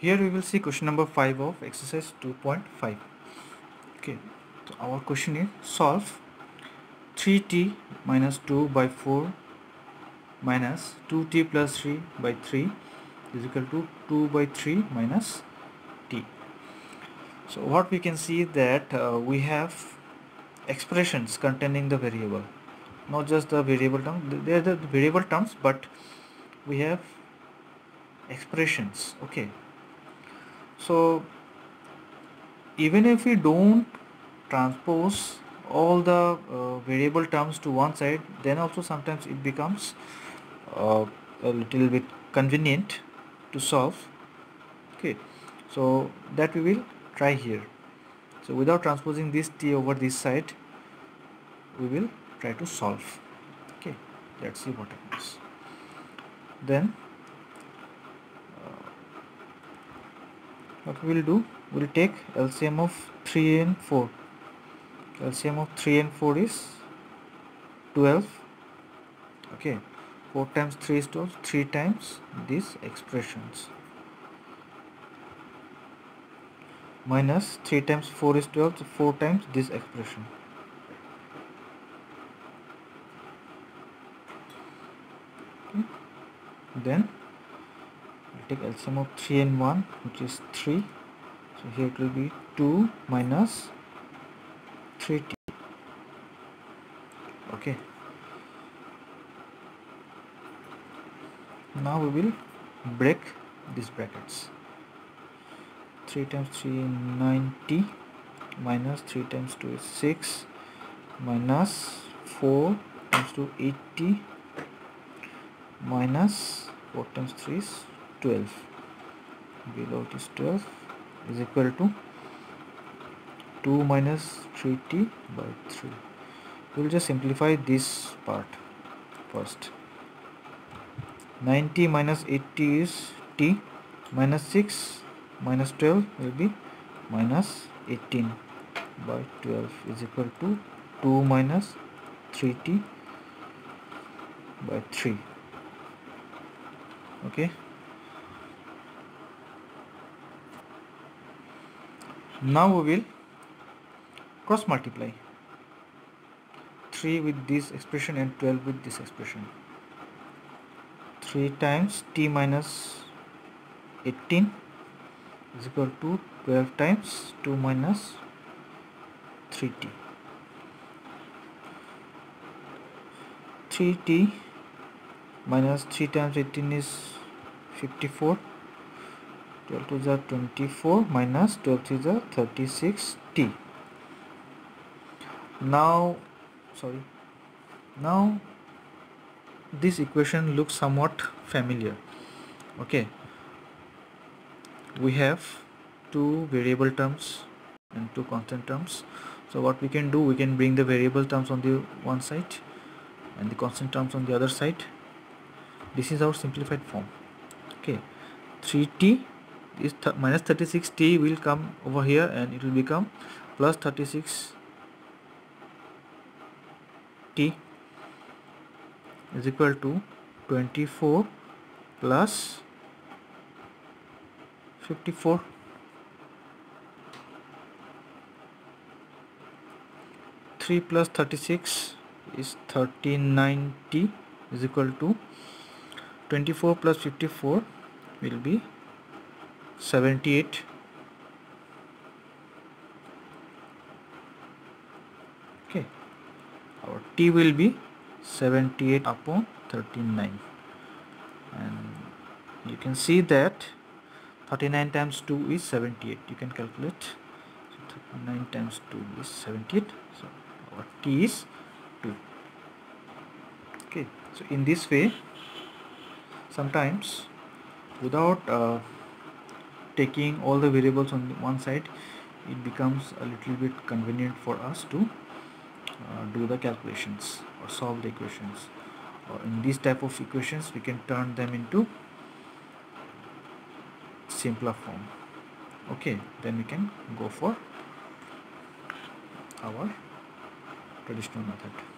here we will see question number 5 of exercise 2.5 okay so our question is solve 3t minus 2 by 4 minus 2t plus 3 by 3 is equal to 2 by 3 minus t. So what we can see that uh, we have expressions containing the variable. Not just the variable term they are the variable terms but we have expressions. Okay so even if we don't transpose all the uh, variable terms to one side then also sometimes it becomes uh, a little bit convenient to solve. Okay. So that we will try here. So without transposing this t over this side we will try to solve. Okay. Let's see what happens. Then what we will do we will take LCM of 3 and 4 LCM of 3 and 4 is 12 okay 4 times 3 is 12 3 times these expressions. Minus 3 times 4 is 12 so 4 times this expression. Okay. then take LCM of 3 and 1 which is 3 so here it will be 2 minus 3t okay. Now we will break these brackets. 3 times 3 is 9t minus 3 times 2 is 6 minus 4 times 2 8t minus 4 times 3 is 12 below it is 12 is equal to 2 minus 3t by 3 we will just simplify this part first. 90 minus 80 is t minus 6 minus 12 will be minus 18 by 12 is equal to 2 minus 3t by 3 okay now we will cross multiply. 3 with this expression and 12 with this expression. 3 times t minus 18 is equal to 12 times 2 minus 3t 3t minus 3 times 18 is 54 12 to the 24 minus 12 to the 36 t. Now sorry. Now this equation looks somewhat familiar. Okay. We have two variable terms and two constant terms. So what we can do we can bring the variable terms on the one side and the constant terms on the other side. This is our simplified form. Okay. 3t is th minus 36t will come over here and it will become plus 36t is equal to 24 plus 54 3 plus 36 is 39t is equal to 24 plus 54 will be 78 okay. Our t will be 78 upon 39 and you can see that 39 times 2 is 78 you can calculate. So 39 times 2 is 78 so our t is 2 okay. So in this way sometimes without uh, taking all the variables on one side it becomes a little bit convenient for us to uh, do the calculations or solve the equations. Or in this type of equations we can turn them into simpler form. Okay then we can go for our traditional method